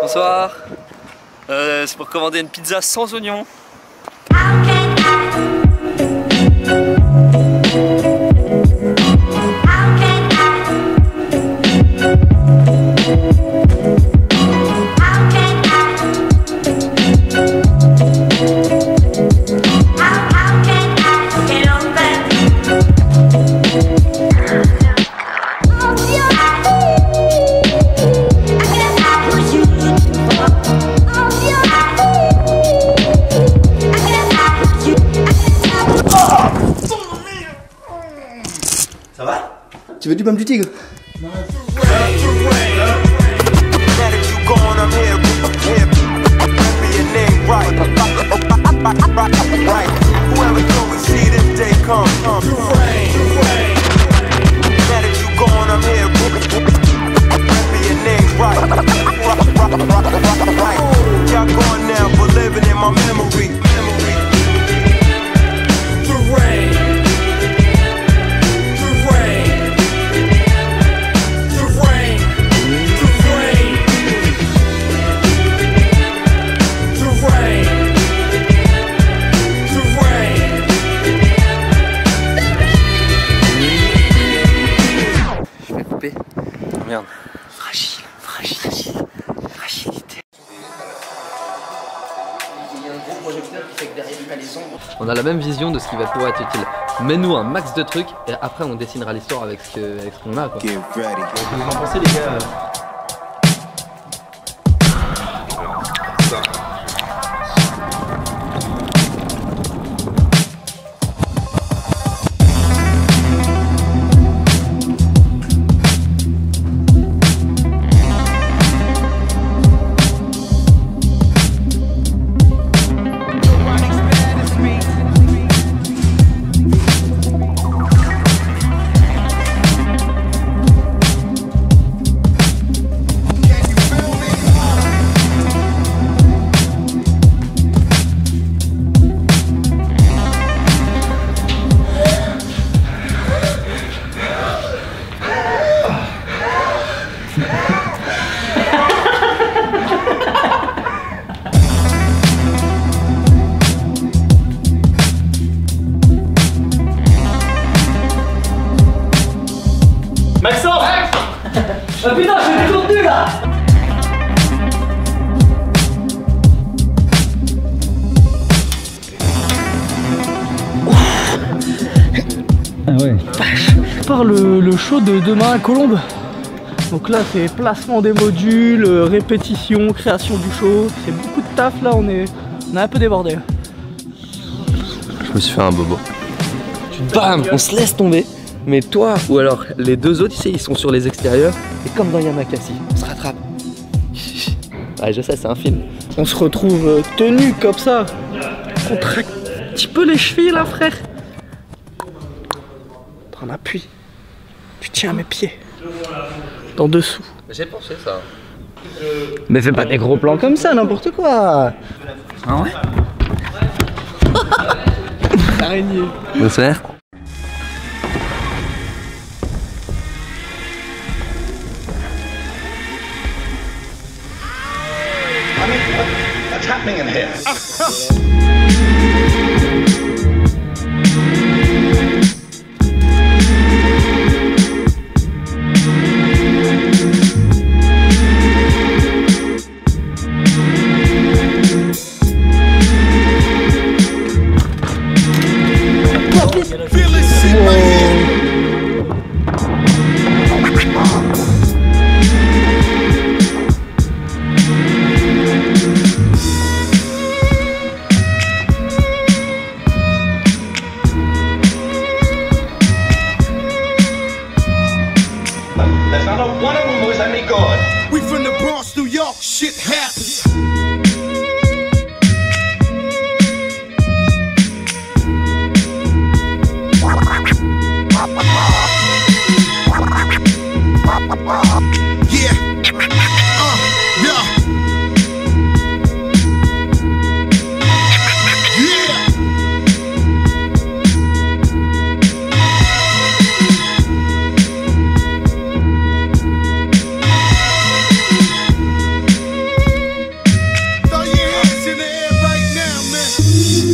Bonsoir. Euh, c'est pour commander une pizza sans oignon. Tu veux du pomme du tigre On a la même vision de ce qui va pouvoir être utile. Mets-nous un max de trucs et après on dessinera l'histoire avec ce que- qu'on a. Quoi. Get ready. Vous en pensez les gars Ah putain, je fais du contenu là Ah ouais. Par le, le show de demain à Colombe. Donc là c'est placement des modules, euh, répétition, création du show. C'est beaucoup de taf là, on est, on est un peu débordé. Je me suis fait un bobo. Bam On se laisse tomber. Mais toi, ou alors les deux autres ici, ils sont sur les extérieurs. Et comme dans Yamakasi, on se rattrape. Ouais, je sais, c'est un film. On se retrouve euh, tenu comme ça. On traque un petit peu les chevilles là frère. Prends un appui. Tu tiens mes pieds. Dans dessous. J'ai pensé ça. Mais fais pas des gros plans comme ça, n'importe quoi. Ah ouais? Araignée. Bonsoir. What's happening in here? Feeling sick, Peace.